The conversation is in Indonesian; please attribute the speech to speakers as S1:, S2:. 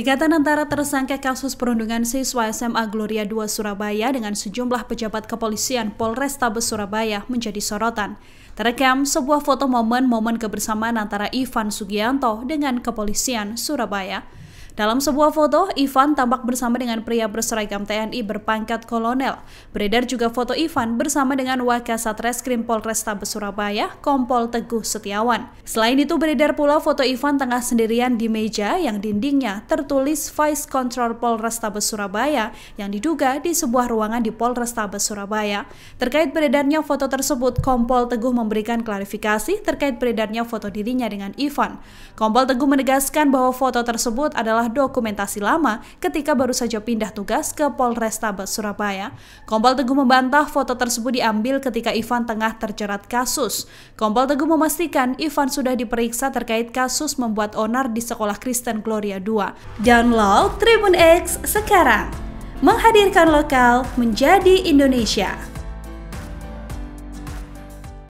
S1: Kedekatan antara tersangka kasus perundungan siswa SMA Gloria II Surabaya dengan sejumlah pejabat kepolisian Polrestabes Surabaya menjadi sorotan. Terekam sebuah foto momen-momen kebersamaan antara Ivan Sugianto dengan kepolisian Surabaya. Dalam sebuah foto, Ivan tampak bersama dengan pria berseragam TNI berpangkat kolonel. Beredar juga foto Ivan bersama dengan Wakasat Reskrim Polrestabes Surabaya, Kompol Teguh Setiawan. Selain itu beredar pula foto Ivan tengah sendirian di meja yang dindingnya tertulis Vice Control Polrestabes Surabaya yang diduga di sebuah ruangan di Polrestabes Surabaya. Terkait beredarnya foto tersebut, Kompol Teguh memberikan klarifikasi terkait beredarnya foto dirinya dengan Ivan. Kompol Teguh menegaskan bahwa foto tersebut adalah dokumentasi lama ketika baru saja pindah tugas ke Polrestabes Surabaya. Kompol Teguh membantah foto tersebut diambil ketika Ivan tengah terjerat kasus. Kompol Teguh memastikan Ivan sudah diperiksa terkait kasus membuat onar di Sekolah Kristen Gloria 2. Download Tribun X sekarang. Menghadirkan lokal menjadi Indonesia.